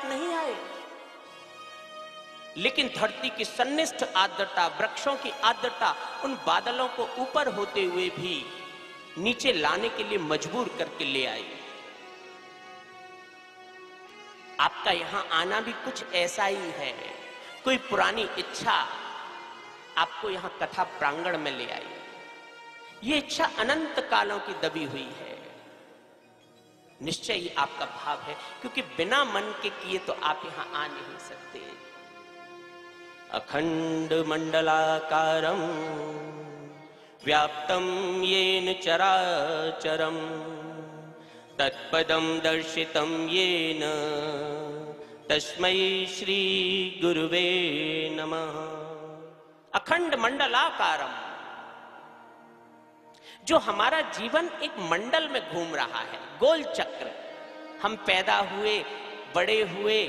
आप नहीं आए। लेकिन धरती की सन्निष्ठ आर्द्रता, वृक्षों की आर्द्रता, उन बादलों को ऊपर होते हुए भी नीचे लाने के लिए मजबूर करके ले आई। आपका यहाँ आना भी कुछ ऐसा ही है। कोई पुरानी इच्छा आपको यहाँ कथा प्रांगण में ले आई। ये इच्छा अनंत कालों की दबी हुई है। निश्चय ही आपका भाव है, क्योंकि बिना मन के किए तो आप यहाँ आ नहीं सकते। अखंड मंडलाकारम, व्याप्तम येन चराचरम तत्पदम दर्शितम येन, तस्मै श्री गुरुवे नमः। अखंड मंडलाकारम। जो हमारा जीवन एक मंडल में घूम रहा है, गोल चक्र। हम पैदा हुए, बड़े हुए,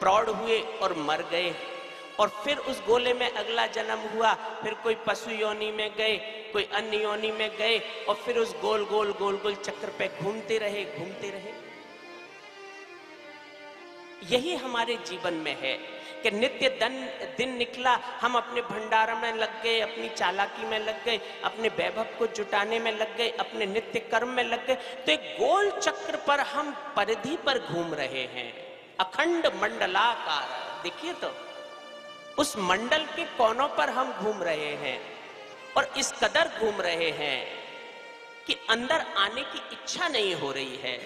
प्रौढ़ हुए और मर गए। और फिर उस गोले में अगला जन्म हुआ, फिर कोई पशु योनि में गए, कोई अन्य योनि में गए और फिर उस गोल गोल गोल गोल चक्र पे घूमते रहे घूमते रहे। यही हमारे जीवन में है। कि नित्य दिन दिन निकला, हम अपने भंडार में लग गए, अपनी चालाकी में लग गए, अपने वैभव को जुटाने में लग गए, अपने नित्य कर्म में लग गए तो एक गोल चक्र पर हम परिधि पर घूम रहे हैं। अखंड मंडलाकार, देखिए तो उस मंडल के कोनों पर हम घूम रहे हैं और इस कदर घूम रहे हैं कि अंदर आने की इच्छा नहीं हो रही है।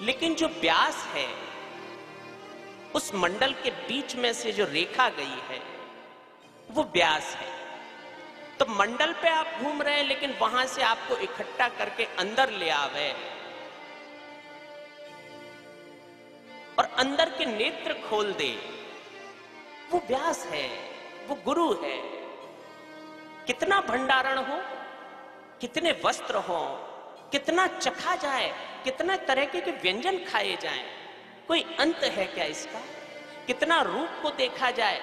लेकिन जो व्यास है उस मंडल के बीच में से जो रेखा गई है वो व्यास है। तो मंडल पे आप घूम रहे हैं लेकिन वहाँ से आपको इकट्ठा करके अंदर ले आवे। और अंदर के नेत्र खोल दे। वो व्यास है वो गुरु है। कितना भंडारण हो कितने वस्त्र हो कितना चखा जाए कितना तरह के, व्यंजन खाए जाएँ। कोई अंत है क्या इसका? कितना रूप को देखा जाए,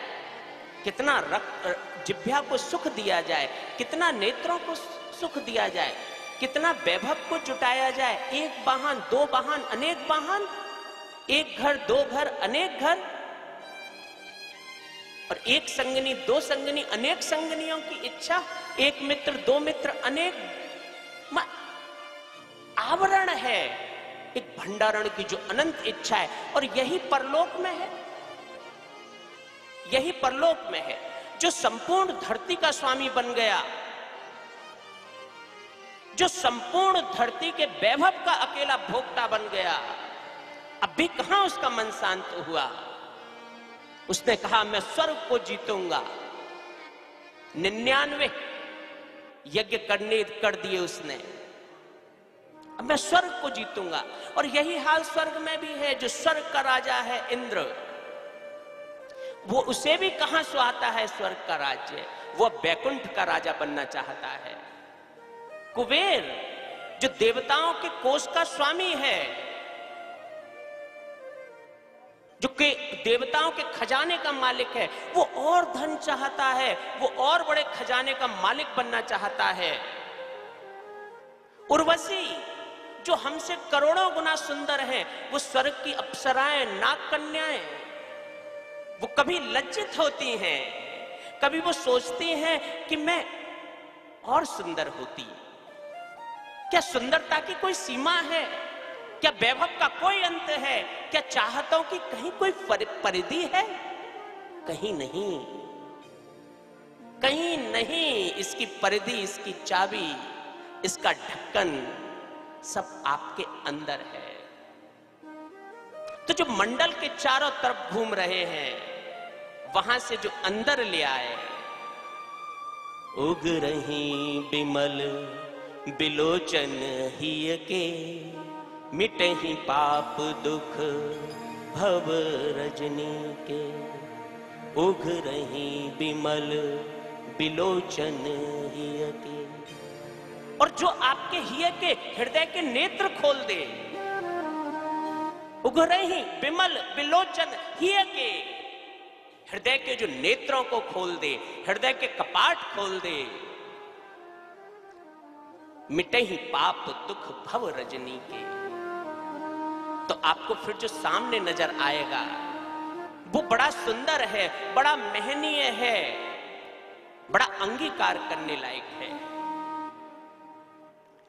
कितना रक्त जिभ्या को सुख दिया जाए, कितना नेत्रों को सुख दिया जाए, कितना वैभव को जुटाया जाए, एक वाहन दो वाहन अनेक वाहन एक घर, दो घर, अनेक घर, और एक संगनी, दो संगनी, अनेक संगनियों की इच्छा, एक मित्र, दो मित्र, अनेक आवरण है। एक भंडारण की जो अनंत इच्छा है, और यही परलोक में है। यही परलोक में है, जो संपूर्ण धरती का स्वामी बन गया, जो संपूर्ण धरती के वैभव का अकेला भोक्ता बन गया। अब भी कहाँ उसका मन शांत हुआ? उसने कहा, मैं स्वर्ग को जीतूँगा। निन्यानवे यज्ञ करने कर दिए उसने। अब मैं स्वर्ग को जीतूँगा। और यही हाल स्वर्ग में भी है, जो स्वर्ग का राजा है इंद्र। वो उसे भी कहाँ सुहाता है, स्वर्ग का राज्य? वो बैकुंठ का राजा बनना चाहता है। कुबेर, जो देवताओं के कोष का स्वामी है, जो के देवताओं के खजाने का मालिक है, वो और धन चाहता है, वो और बड़े खजाने का मालिक बनना चाहता है। उर्वशी जो हमसे करोड़ों गुना सुंदर हैं, वो स्वर्ग की अप्सराएँ नाग कन्याएँ वो कभी लज्जित होती हैं, कभी वो सोचती हैं कि मैं और सुंदर होती। क्या सुंदरता की कोई सीमा है? क्या वैभव का कोई अंत है? क्या चाहतों की कहीं कोई परिधि है? कहीं नहीं। कहीं नहीं, इसकी परिधि, इसकी चाबी, इसका ढक्कन। सब आपके अंदर है। तो जो मंडल के चारों तरफ़ घूम रहे हैं, वहाँ से जो अंदर ले आए उग रही बिमल, बिलोचन ही के, मिट ही पाप दुख भव रजनी के। उग रही बिमल, बिलोचन ही के। और जो आपके हिय के हृदय के नेत्र खोल दे। उग रही बिमल बिलोचन हिय के हृदय के जो नेत्रों को खोल दे, हृदय के कपाट खोल दे। मिटे ही पाप दुख भव रजनी के। तो आपको फिर जो सामने नज़र आएगा, वो बड़ा सुंदर है, बड़ा महनीय है, बड़ा अंगीकार करने लायक है।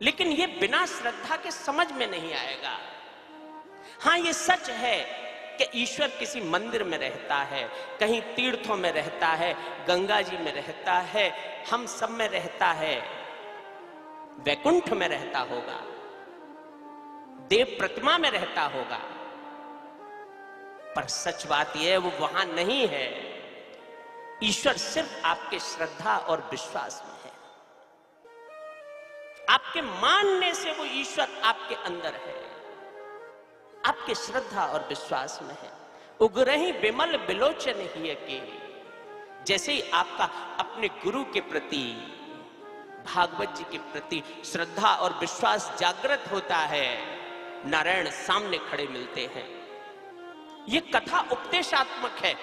लेकिन ये बिना श्रद्धा के समझ में नहीं आएगा। हाँ, ये सच है कि ईश्वर किसी मंदिर में रहता है, कहीं तीर्थों में रहता है, गंगा जी में रहता है, हम सब में रहता है, वैकुंठ में रहता होगा, देव प्रतिमा में रहता होगा। पर सच बात यह वो वहाँ नहीं है। ईश्वर सिर्फ़ आपके श्रद्धा और विश्वास में आपके मानने से वो ईश्वर आपके अंदर है। आपके श्रद्धा और विश्वास में है। उग्रही विमल बिलोचन ही के जैसे ही आपका अपने गुरु के प्रति, भागवत जी के प्रति श्रद्धा और विश्वास जागृत होता है, नारायण सामने खड़े मिलते हैं। यह कथा उपदेशात्मक है।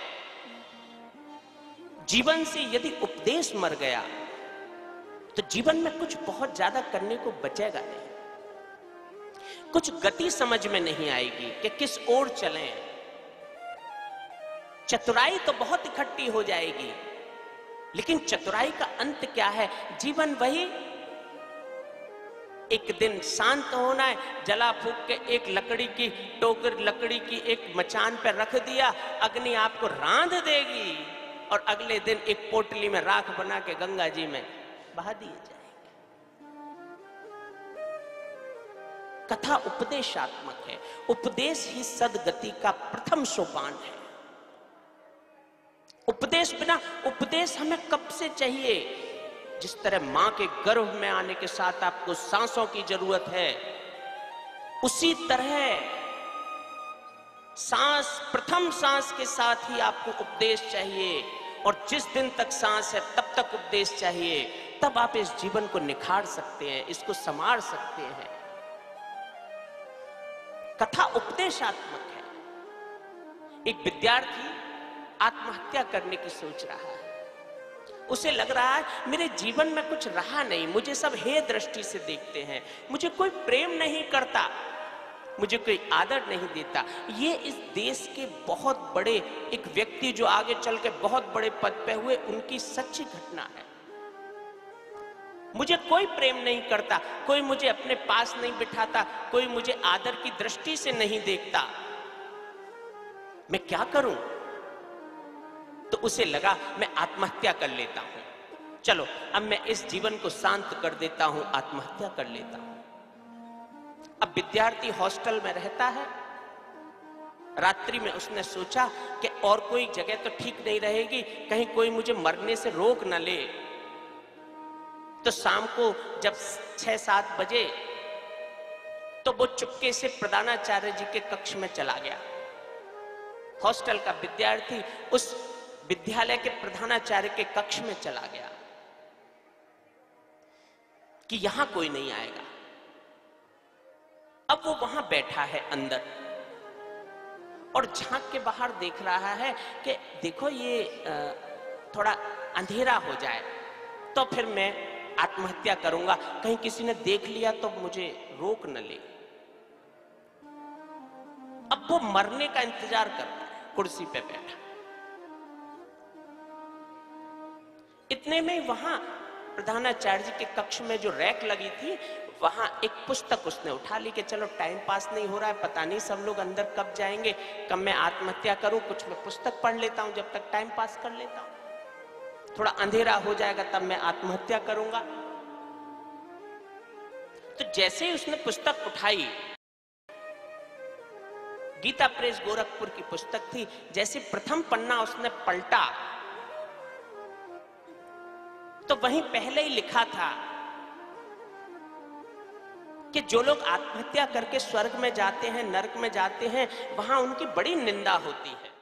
जीवन से यदि उपदेश मर गया तो जीवन में कुछ बहुत ज़्यादा करने को बचेगा नहीं। कुछ गति समझ में नहीं आएगी कि किस ओर चलें। चतुराई तो बहुत इकट्ठी हो जाएगी, लेकिन चतुराई का अंत क्या है? जीवन वही एक दिन शांत होना है, जला फूक के एक लकड़ी की टोकर, लकड़ी की एक मचान पर रख दिया, अग्नि आपको रांध देगी, और अगले दिन एक पोटली में राख बना के गंगा जी में बहा दिए जाएँगे। कथा उपदेशात्मक है। उपदेश ही सदगति का प्रथम सोपान है। उपदेश बिना उपदेश हमें कब से चाहिए? जिस तरह माँ के गर्भ में आने के साथ आपको सांसों की ज़रूरत है, उसी तरह सांस, प्रथम सांस के साथ ही आपको उपदेश चाहिए। और जिस दिन तक सांस है, तब तक उपदेश चाहिए। तब आप इस जीवन को निखार सकते हैं, इसको संवार सकते हैं। कथा उपदेशात्मक है। एक विद्यार्थी आत्महत्या करने की सोच रहा है। उसे लग रहा है, मेरे जीवन में कुछ रहा नहीं, मुझे सब हे दृष्टि से देखते हैं। मुझे कोई प्रेम नहीं करता, मुझे कोई आदर नहीं देता। ये इस देश के बहुत बड़े एक व्यक्ति जो आगे चल के बहुत बड़े पद पे हुए, उनकी सच्ची घटना है। मुझे कोई प्रेम नहीं करता, कोई मुझे अपने पास नहीं बिठाता, कोई मुझे आदर की दृष्टि से नहीं देखता। मैं क्या करूँ? तो उसे लगा मैं आत्महत्या कर लेता हूँ। चलो, अब मैं इस जीवन को शांत कर देता हूँ, आत्महत्या कर लेता हूँ। अब विद्यार्थी हॉस्टल में रहता है। रात्रि में उसने सोचा कि और कोई जगह तो ठीक नहीं रहेगी, कहीं कोई मुझे मरने से रोक न ले। तो शाम को जब छह सात बजे तो वो चुपके से प्रधानाचार्य जी के कक्ष में चला गया। हॉस्टल का विद्यार्थी उस विद्यालय के प्रधानाचार्य के कक्ष में चला गया कि यहाँ कोई नहीं आएगा। अब वो वहाँ बैठा है अंदर और झाँक के बाहर देख रहा है कि देखो ये थोड़ा अंधेरा हो जाए तो फिर मैं आत्महत्या करूँगा। कहीं किसी ने देख लिया तो मुझे रोक न ले। अब वो मरने का इंतज़ार कर है, कुर्सी पे बैठा। इतने में वहाँ प्रधानाचार्य जी के कक्ष में जो रैक लगी थी, वहाँ एक पुस्तक उसने उठा ली कि चलो टाइम पास नहीं हो रहा है, पता नहीं सब लोग अंदर कब जाएँगे। कब मैं आत्महत्या करूँ, कुछ मैं पुस्तक पढ़ लेता हूँ, जब तक टाइम पास कर लेता हूँ। थोड़ा अंधेरा हो जाएगा, तब मैं आत्महत्या करूँगा। तो जैसे ही उसने पुस्तक उठाई, गीता प्रेस गोरखपुर की पुस्तक थी, जैसे प्रथम पन्ना उसने पलटा तो वहीं पहले ही लिखा था कि जो लोग आत्महत्या करके स्वर्ग में जाते हैं, नरक में जाते हैं, वहाँ उनकी बड़ी निंदा होती है।